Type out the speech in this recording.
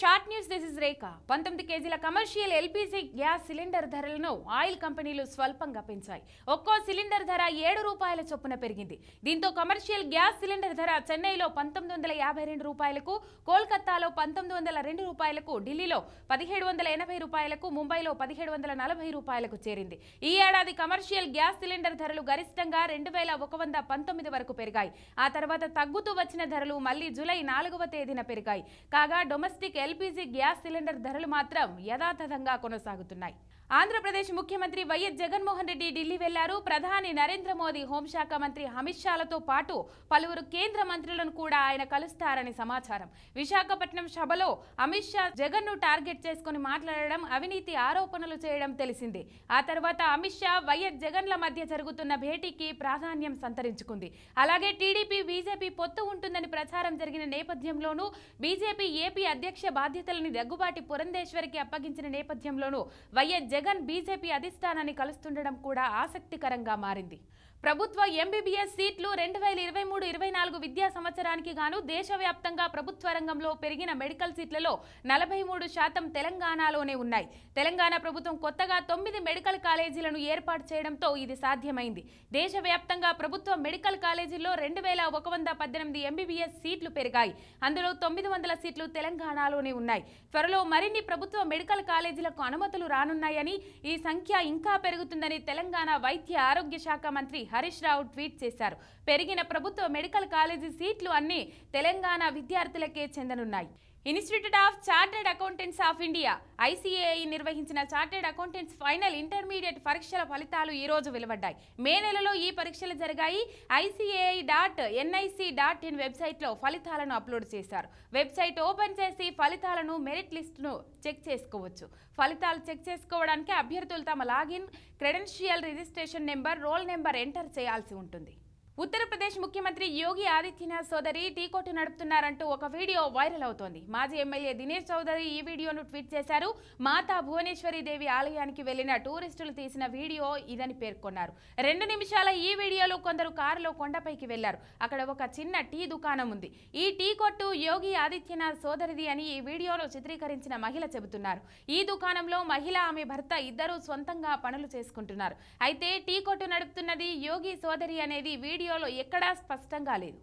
Short this is Rekha. పంతొమ్మిది కేజీల commercial LPG gas cylinder ధరలను ఆయిల్ కంపెనీలు స్వల్పంగా పెంచాయి. ఒక్కో సిలిండర్ ధర ఏడు రూపాయల చొప్పున పెరిగింది. దీంతో కమర్షియల్ గ్యాస్ సిలిండర్ ధర చెన్నైలో పంతొమ్మిది వందల యాభై రెండు రూపాయలకు కోల్కతాలో పంతొమ్మిది వందల రెండు రూపాయలకు ఢిల్లీలో పదిహేడు వందల ఎనభై రూపాయలకు ముంబైలో పదిహేడు వందల నలభై రూపాయలకు చేరింది. ఈ ఏడాది కమర్షియల్ గ్యాస్ సిలిండర్ ధరలు గరిష్టంగా రెండు వేల ఒక వంద పంతొమ్మిది వరకు పెరిగాయి. ఆ తర్వాత తగ్గుతూ వచ్చిన ధరలు మళ్ళీ జూలై నాలుగవ తేదీన పెరిగాయి. కాగా డొమెస్టిక్ ఎల్పీజీ గ్యాస్ సిలిండర్ ధరలు మాత్రం యథాతథంగా కొనసాగుతున్నాయి. ఆంధ్రప్రదేశ్ ముఖ్యమంత్రి వైఎస్ జగన్మోహన్ రెడ్డి ఢిల్లీ వెళ్ళారు. ప్రధాని నరేంద్ర మోదీ హోంశాఖ మంత్రి అమిత్ షాలతో పాటు పలువురు కేంద్ర మంత్రులను కూడా ఆయన కలుస్తారని సమాచారం. విశాఖపట్నం సభలో అమిత్ షా జగన్ను టార్గెట్ చేసుకుని మాట్లాడడం అవినీతి ఆరోపణలు చేయడం తెలిసిందే. ఆ తర్వాత అమిత్ షా వైఎస్ జగన్ల మధ్య జరుగుతున్న భేటీకి ప్రాధాన్యం సంతరించుకుంది. అలాగే టీడీపీ బీజేపీ పొత్తు ఉంటుందని ప్రచారం జరిగిన నేపథ్యంలోనూ బీజేపీ ఏపీ అధ్యక్ష బాధ్యతలని దగ్గుబాటి పురంధేశ్వరికి అప్పగించిన నేపథ్యంలోనూ వైఎస్ జగన్ బీజేపీ అధిష్టానాన్ని కలుస్తుండడం కూడా ఆసక్తికరంగా మారింది. ప్రభుత్వ ఎంబీబీఎస్ సీట్లు రెండు వేల ఇరవై మూడు ఇరవై నాలుగు విద్యా సంవత్సరానికి గాను దేశవ్యాప్తంగా ప్రభుత్వ రంగంలో పెరిగిన మెడికల్ సీట్లలో నలభై మూడు శాతం తెలంగాణలోనే ఉన్నాయి. తెలంగాణ ప్రభుత్వం కొత్తగా తొమ్మిది మెడికల్ కాలేజీలను ఏర్పాటు చేయడంతో ఇది సాధ్యమైంది. దేశవ్యాప్తంగా ప్రభుత్వ మెడికల్ కాలేజీల్లో రెండు వేల ఒక వంద పద్దెనిమిది ఎంబీబీఎస్ సీట్లు పెరిగాయి. అందులో తొమ్మిది వందల సీట్లు తెలంగాణలోనే ఉన్నాయి. త్వరలో మరిన్ని ప్రభుత్వ మెడికల్ కాలేజీలకు అనుమతులు రానున్నాయని ఈ సంఖ్య ఇంకా పెరుగుతుందని తెలంగాణ వైద్య ఆరోగ్య శాఖ మంత్రి హరీష్ రావు ట్వీట్ చేశారు. పెరిగిన ప్రభుత్వ మెడికల్ కాలేజీ సీట్లు అన్ని తెలంగాణ విద్యార్థులకే చెందనున్నాయి. Institute of chartered accountants of India ICAI నిర్వహించిన చార్టెడ్ అకౌంటెంట్స్ ఫైనల్ ఇంటర్మీడియట్ పరీక్షల ఫలితాలు ఈ రోజు వెలువడ్డాయి. మే నెలలో ఈ పరీక్షలు జరిగాయి. ICAI dot NIC dot in వెబ్సైట్లో ఫలితాలను అప్లోడ్ చేశారు. వెబ్సైట్ ఓపెన్ చేసి ఫలితాలను మెరిట్ లిస్టును చెక్ చేసుకోవచ్చు. ఫలితాలు చెక్ చేసుకోవడానికి అభ్యర్థులు తమ login credential registration number roll number enter చేయాల్సి ఉంటుంది. ఉత్తరప్రదేశ్ ముఖ్యమంత్రి యోగి ఆదిత్యనాథ్ సోదరి టీ కొట్టు నడుపుతున్నారంటూ ఒక వీడియో వైరల్ అవుతోంది. మాజీ ఎమ్మెల్యే దినేష్ చౌదరి ఈ వీడియోను ట్వీట్ చేశారు. మాతా భువనేశ్వరి దేవి ఆలయానికి వెళ్ళిన టూరిస్టులు తీసిన వీడియో ఇదని పేర్కొన్నారు. రెండు నిమిషాల ఈ వీడియోలో కొందరు కారులో కొండపైకి వెళ్ళారు. అక్కడ ఒక చిన్న టీ దుకాణం ఉంది. ఈ టీ కొట్టు యోగి ఆదిత్యనాథ్ సోదరిది అని ఈ వీడియోలో చిత్రీకరించిన మహిళ చెబుతున్నారు. ఈ దుకాణంలో మహిళ ఆమె భర్త ఇద్దరూ సొంతంగా పనులు చేసుకుంటున్నారు. అయితే టీ కొట్టు నడుపుతున్నది యోగి సోదరి అనేది వీడియో వీడియోలో ఎక్కడా స్పష్టంగా లేదు.